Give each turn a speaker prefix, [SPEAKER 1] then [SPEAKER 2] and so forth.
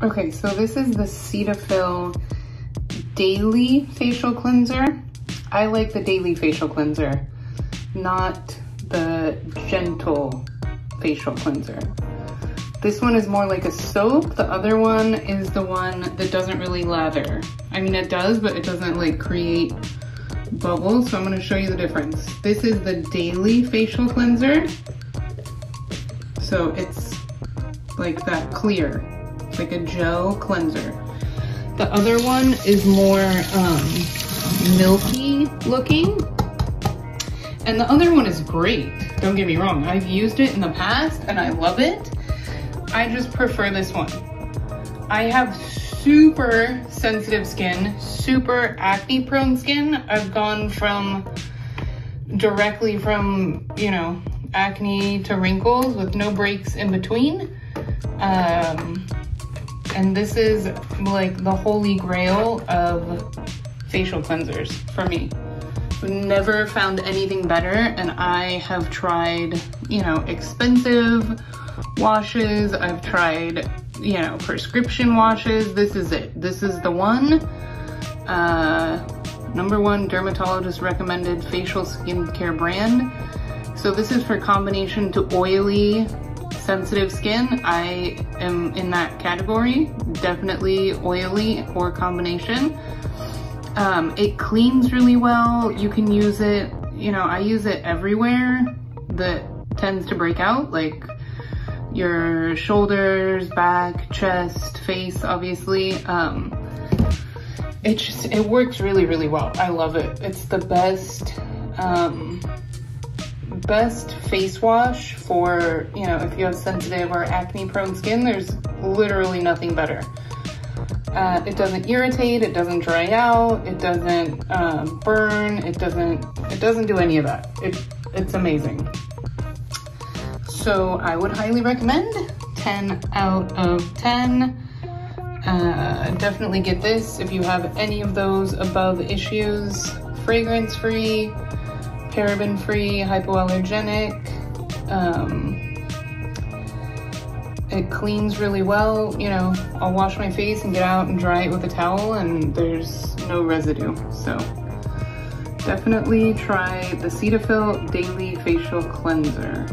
[SPEAKER 1] Okay, so this is the Cetaphil Daily Facial Cleanser. I like the Daily Facial Cleanser, not the Gentle Facial Cleanser. This one is more like a soap. The other one is the one that doesn't really lather. I mean, it does, but it doesn't like create bubbles. So I'm gonna show you the difference. This is the Daily Facial Cleanser. So it's like that clear. Like a gel cleanser. The other one is more um, milky looking. And the other one is great. Don't get me wrong. I've used it in the past and I love it. I just prefer this one. I have super sensitive skin, super acne prone skin. I've gone from directly from, you know, acne to wrinkles with no breaks in between. Um, and this is like the holy grail of facial cleansers for me. Never found anything better and I have tried, you know, expensive washes. I've tried, you know, prescription washes. This is it. This is the one. Uh, number one dermatologist recommended facial skincare brand. So this is for combination to oily, sensitive skin. I am in that category, definitely oily or combination. Um, it cleans really well. You can use it, you know, I use it everywhere that tends to break out, like your shoulders, back, chest, face, obviously. Um, it just, it works really, really well. I love it. It's the best, um, best face wash for, you know, if you have sensitive or acne prone skin, there's literally nothing better. Uh, it doesn't irritate, it doesn't dry out, it doesn't um, burn, it doesn't, it doesn't do any of that. It, it's amazing. So I would highly recommend 10 out of 10. Uh, definitely get this if you have any of those above issues. Fragrance free, paraben free, hypoallergenic. Um, it cleans really well. You know, I'll wash my face and get out and dry it with a towel and there's no residue. So definitely try the Cetaphil Daily Facial Cleanser.